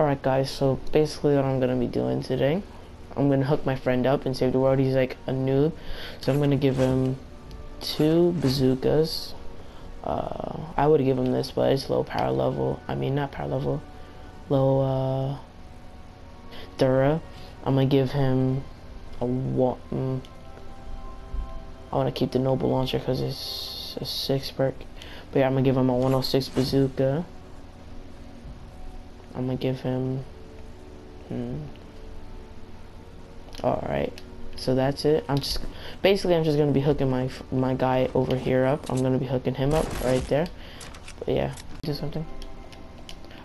Alright guys, so basically what I'm gonna be doing today, I'm gonna hook my friend up and save the world. He's like a noob. So I'm gonna give him two bazookas. Uh, I would give him this, but it's low power level. I mean, not power level, low uh, Dura. I'm gonna give him a what? Mm, I want to keep the Noble Launcher because it's a six perk. But yeah, I'm gonna give him a 106 bazooka. I'm gonna give him. Hmm. All right. So that's it. I'm just basically I'm just gonna be hooking my my guy over here up. I'm gonna be hooking him up right there. But yeah, do something.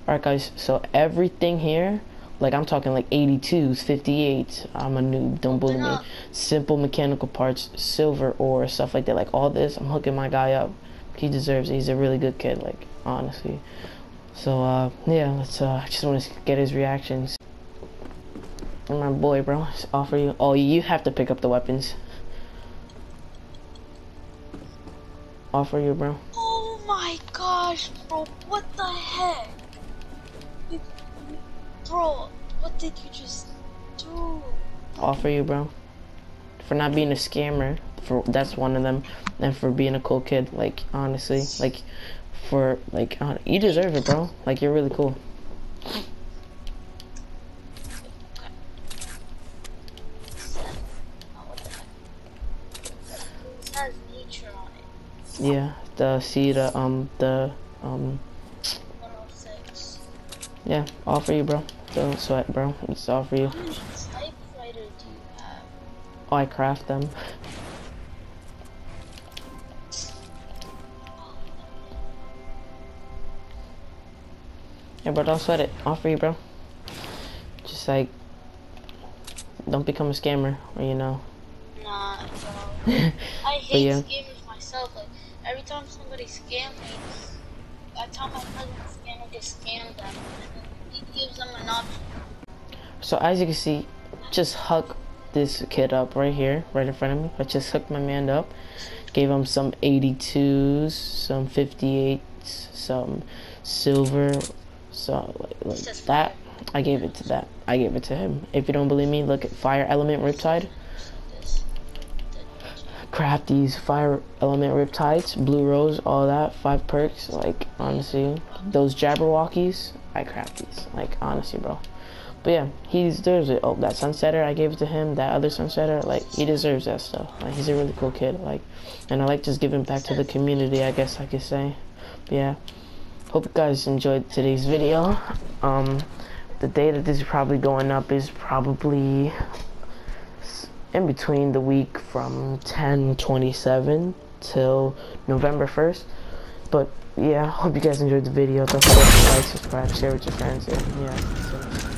All right, guys. So everything here, like I'm talking like 82s, 58s. I'm a noob. Don't bully me. Simple mechanical parts, silver ore, stuff like that. Like all this, I'm hooking my guy up. He deserves it. He's a really good kid. Like honestly. So uh, yeah, let's. Uh, I just want to get his reactions. My boy, bro, offer you. Oh, you have to pick up the weapons. Offer you, bro. Oh my gosh, bro! What the heck? You, bro, what did you just do? Offer you, bro. For not being a scammer, for that's one of them, and for being a cool kid. Like honestly, like for like uh, you deserve it, bro. Like you're really cool. Yeah, the see the um the um. Yeah, all for you, bro. Don't sweat, bro. It's all for you. How many snipe do you have? Oh, I craft them. Yeah, bro, don't sweat it. All for you, bro. Just like, don't become a scammer, or you know. Nah. I hate yeah. scammers myself. Like every time somebody scams me, I tell my cousin scammer to scam them, and he gives them an option. So as you can see, just hook this kid up right here, right in front of me. I just hooked my man up. Gave him some 82s, some 58s, some silver, so like, like that. I gave it to that. I gave it to him. If you don't believe me, look at Fire Element Riptide. Craft these Fire Element Riptides, Blue Rose, all that, five perks. Like honestly, those Jabberwockies, I craft these. Like honestly, bro. But yeah, he deserves it. Oh, that Sunsetter, I gave it to him. That other Sunsetter, like he deserves that stuff. Like he's a really cool kid. Like, and I like just giving back to the community. I guess I could say. But yeah. Hope you guys enjoyed today's video. Um, the day that this is probably going up is probably in between the week from 10:27 till November 1st. But yeah, hope you guys enjoyed the video. Don't forget to like, subscribe, share with your friends, and yeah.